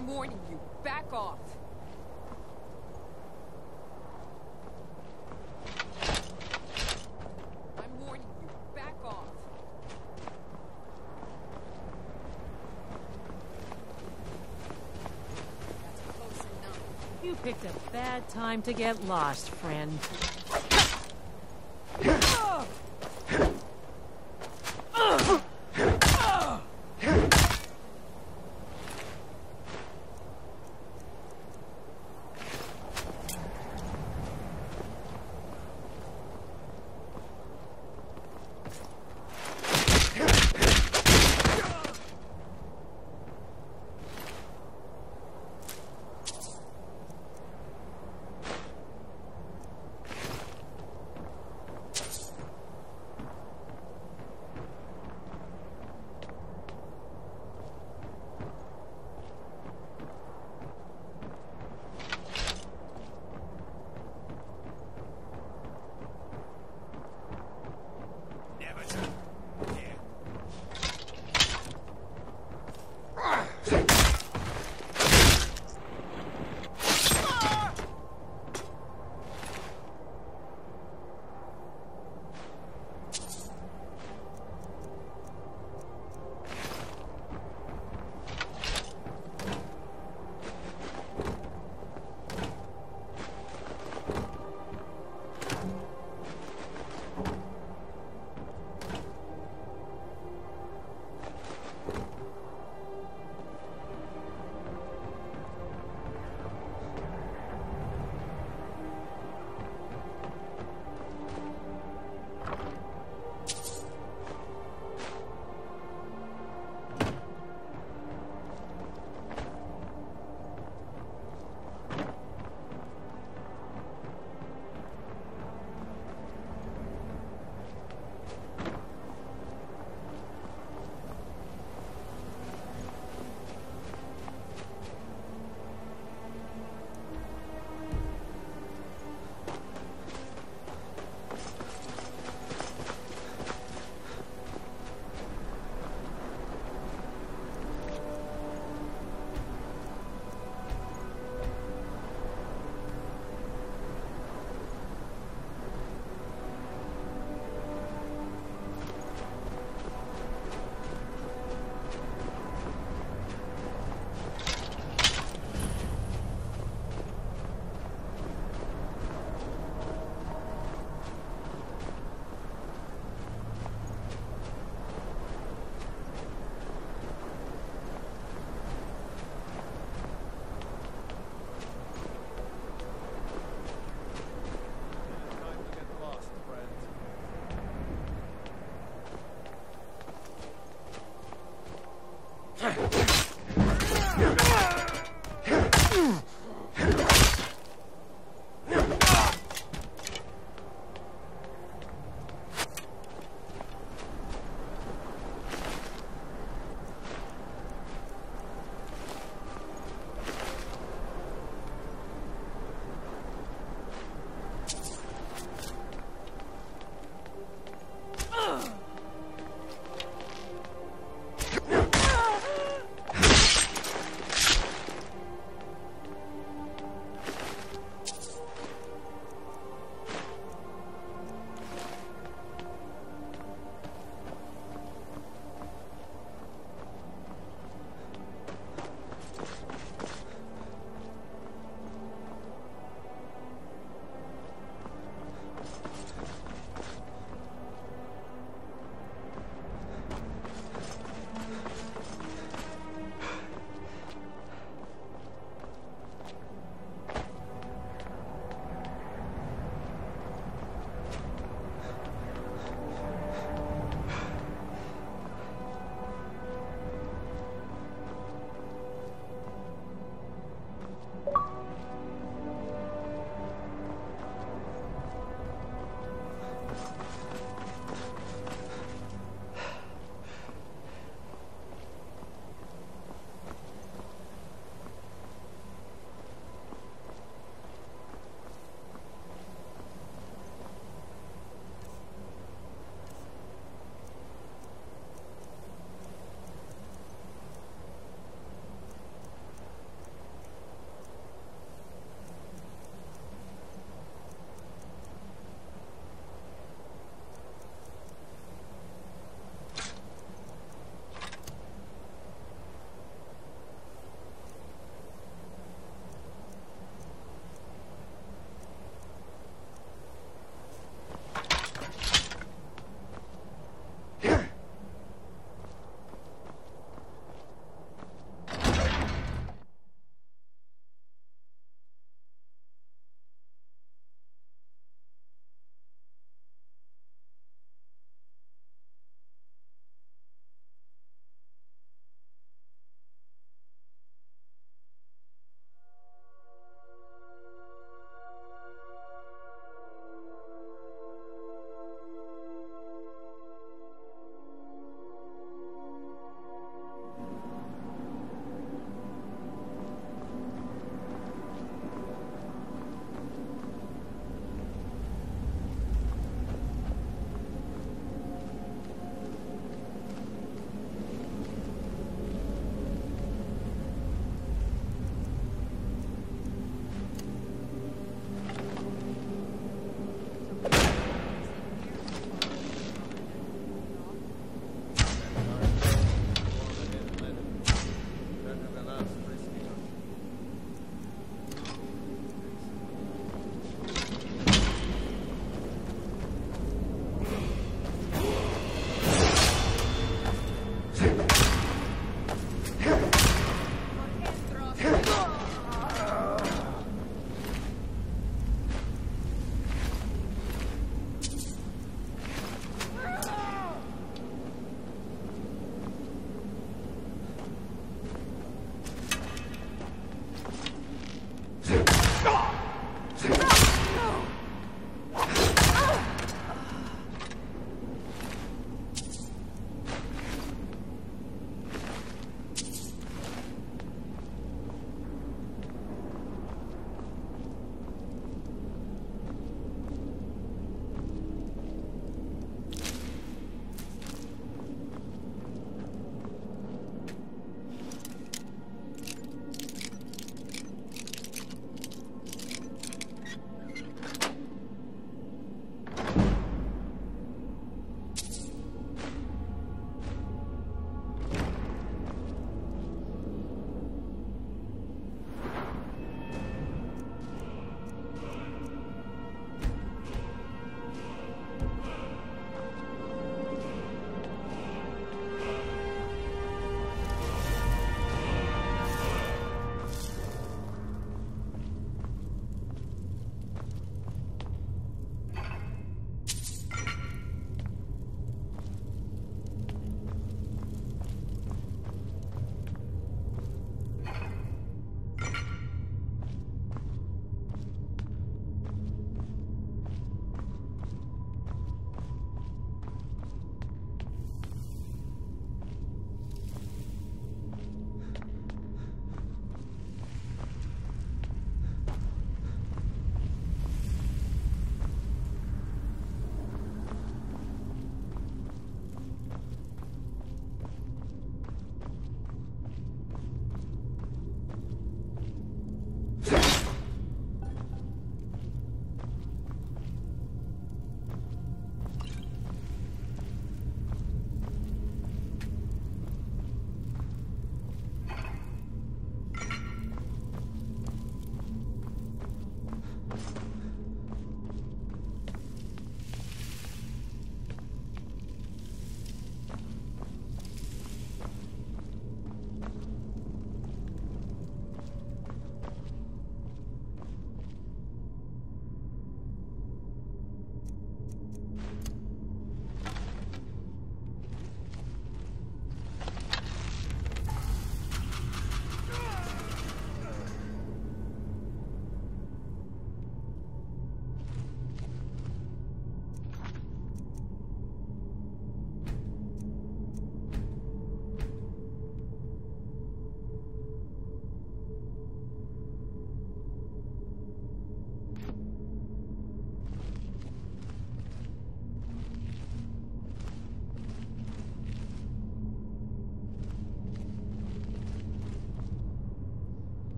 I'm warning you. Back off. I'm warning you. Back off. That's close enough. You picked a bad time to get lost, friend.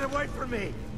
Get away from me!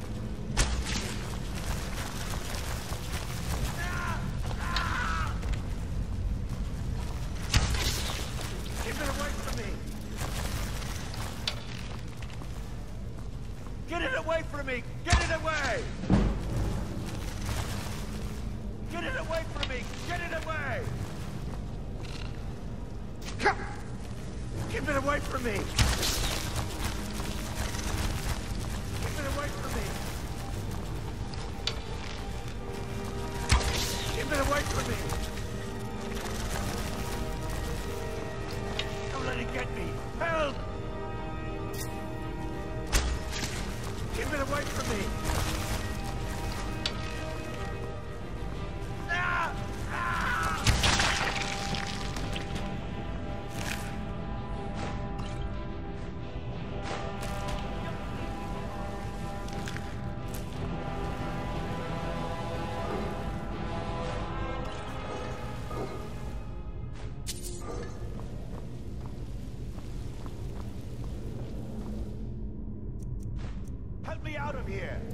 Of here!